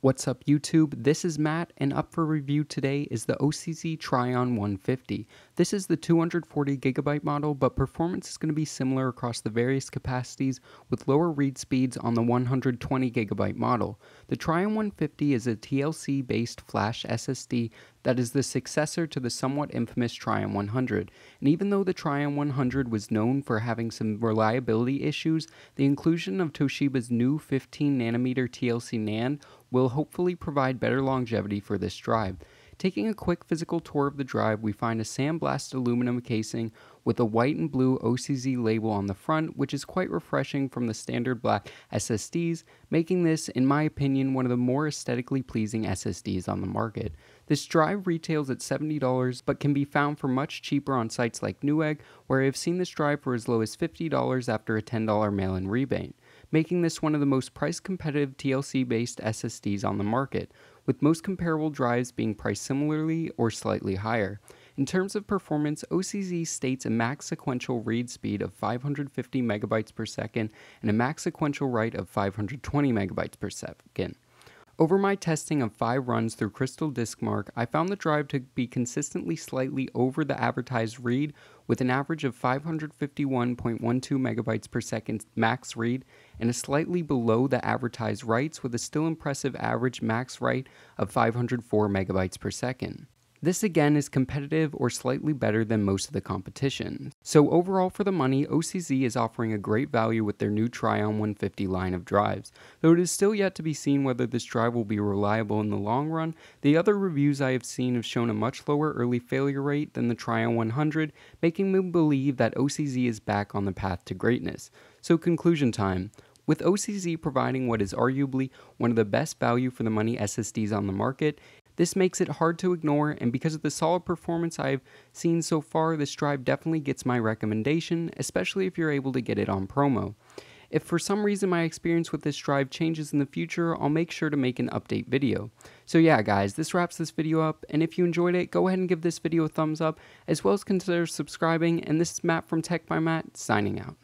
What's up YouTube? This is Matt and up for review today is the OCZ Trion 150. This is the 240GB model but performance is going to be similar across the various capacities with lower read speeds on the 120GB model. The Trion 150 is a TLC based flash SSD that is the successor to the somewhat infamous Trion 100. And even though the Trion 100 was known for having some reliability issues, the inclusion of Toshiba's new 15 nanometer TLC NAND will hopefully provide better longevity for this drive. Taking a quick physical tour of the drive, we find a sandblasted aluminum casing with a white and blue OCZ label on the front, which is quite refreshing from the standard black SSDs, making this, in my opinion, one of the more aesthetically pleasing SSDs on the market. This drive retails at $70 but can be found for much cheaper on sites like Newegg, where I have seen this drive for as low as $50 after a $10 mail in rebate making this one of the most price competitive TLC based SSDs on the market, with most comparable drives being priced similarly or slightly higher. In terms of performance, OCZ states a max sequential read speed of 550 megabytes per second and a max sequential write of 520 megabytes per second. Over my testing of five runs through Crystal Diskmark, I found the drive to be consistently slightly over the advertised read with an average of 551.12 megabytes per second max read and a slightly below the advertised writes with a still impressive average max write of 504 megabytes per second. This again is competitive or slightly better than most of the competition. So overall for the money, OCZ is offering a great value with their new Trion 150 line of drives. Though it is still yet to be seen whether this drive will be reliable in the long run, the other reviews I have seen have shown a much lower early failure rate than the Trion 100, making me believe that OCZ is back on the path to greatness. So conclusion time. With OCZ providing what is arguably one of the best value for the money SSDs on the market, this makes it hard to ignore, and because of the solid performance I've seen so far, this drive definitely gets my recommendation, especially if you're able to get it on promo. If for some reason my experience with this drive changes in the future, I'll make sure to make an update video. So yeah guys, this wraps this video up, and if you enjoyed it, go ahead and give this video a thumbs up, as well as consider subscribing, and this is Matt from Tech by Matt, signing out.